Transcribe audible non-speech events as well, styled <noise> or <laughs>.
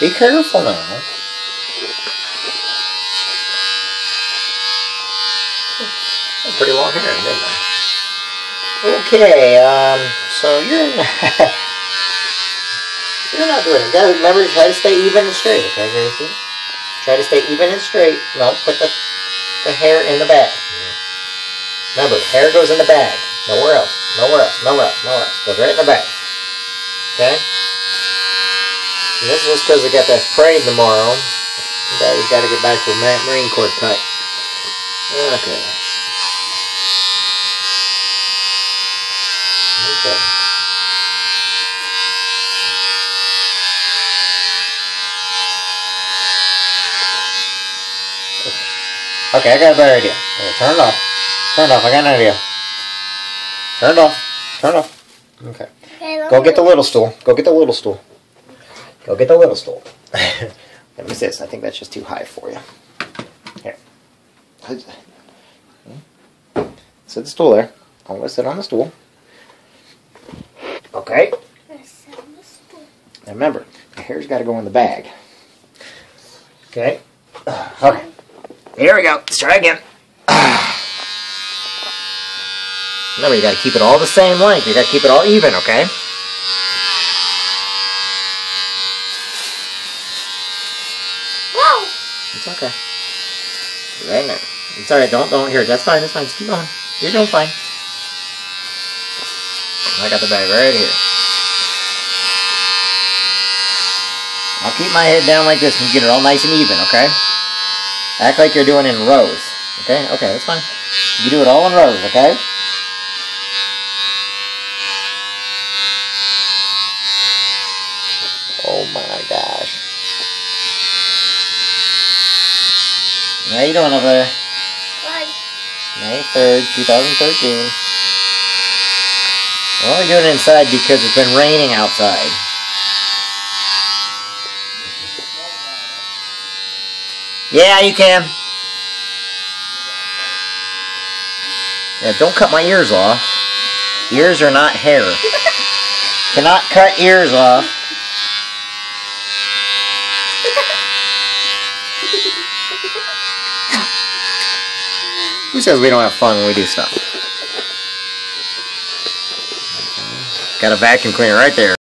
Be careful now. Pretty long hair, didn't I? Okay, um, so you're <laughs> you're not doing it. Gotta remember to try to stay even and straight, okay, Gracie? Try to stay even and straight. No, put the the hair in the bag. Remember, hair goes in the bag. Nowhere else. Nowhere else. Nowhere else. Nowhere else. Goes right in the bag. Okay? And this is just because I got that parade tomorrow. Daddy's got to get back to the Marine Corps cut. Okay. Okay. Okay, I got a better idea. Okay, turn it off. Turn it off. I got an idea. Turn it off. Turn it off. Okay. Okay, Go get the little stool. Go get the little stool. Go get the little stool. Let me this. I think that's just too high for you. Here. Sit the stool there. I'm going to sit on the stool. Okay. Now remember, the hair's got to go in the bag. Okay. Okay. Here we go. Let's try again. Remember, you got to keep it all the same length. You got to keep it all even, okay? It's okay. Right now. It's alright, don't, don't, here, that's fine, that's fine, just keep going. You're doing fine. I got the bag right here. I'll keep my head down like this and get it all nice and even, okay? Act like you're doing in rows. Okay? Okay, that's fine. You do it all in rows, okay? How you doing over there? Fine. May 3rd, 2013. We're only doing it inside because it's been raining outside. Yeah, you can. Yeah, don't cut my ears off. Ears are not hair. <laughs> Cannot cut ears off. <laughs> Who says we don't have fun when we do stuff? Got a vacuum cleaner right there.